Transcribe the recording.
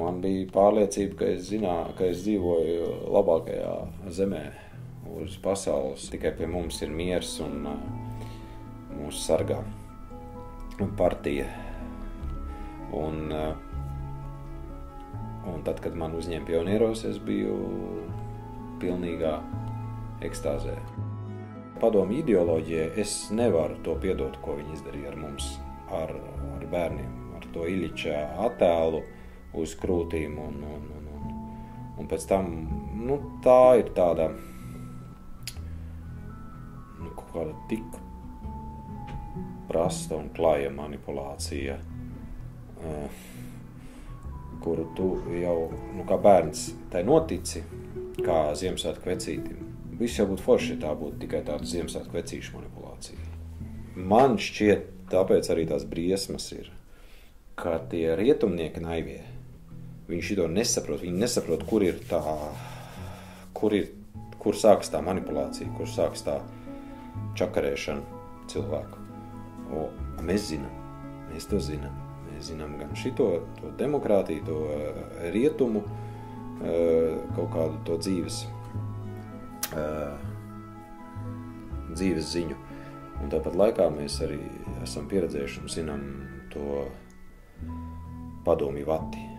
Man bija pārliecība, ka es, zinā, ka es dzīvoju labākajā zemē uz pasaules. Tikai pie mums ir miers un uh, mūsu sargā partija. Un, uh, un tad, kad man uzņēma pionieros, es biju pilnīgā ekstāzē. Padomu ideoloģijai es nevaru to piedot, ko viņi izdarīja ar mums, ar, ar bērniem, ar to Iliča attēlu uz krūtīm. Un, un, un, un, un pēc tam nu, tā ir tāda nu, kāda tik prasta un klāja manipulācija, uh, kuru tu jau nu, kā bērns tai notici, kā Ziemassvētku vecītim. Viss jau būtu forši, ja tā būtu tikai tāda Ziemassvētku vecīšu manipulācija. Man šķiet, tāpēc arī tās briesmas ir, ka tie rietumnieki naivie, viņi to nesaprot, viņi nesaprot, kur ir tā, kur ir, kur sākas tā manipulācija, kur sākas tā čakarēšana cilvēku. O, mēs zinām, mēs to zinām. Mēs zinām gan šito, to demokrātiju, to uh, rietumu, uh, kaut kādu to dzīves, uh, dzīves ziņu. Un tāpat laikā mēs arī esam pieredzējuši un zinām to padomju vati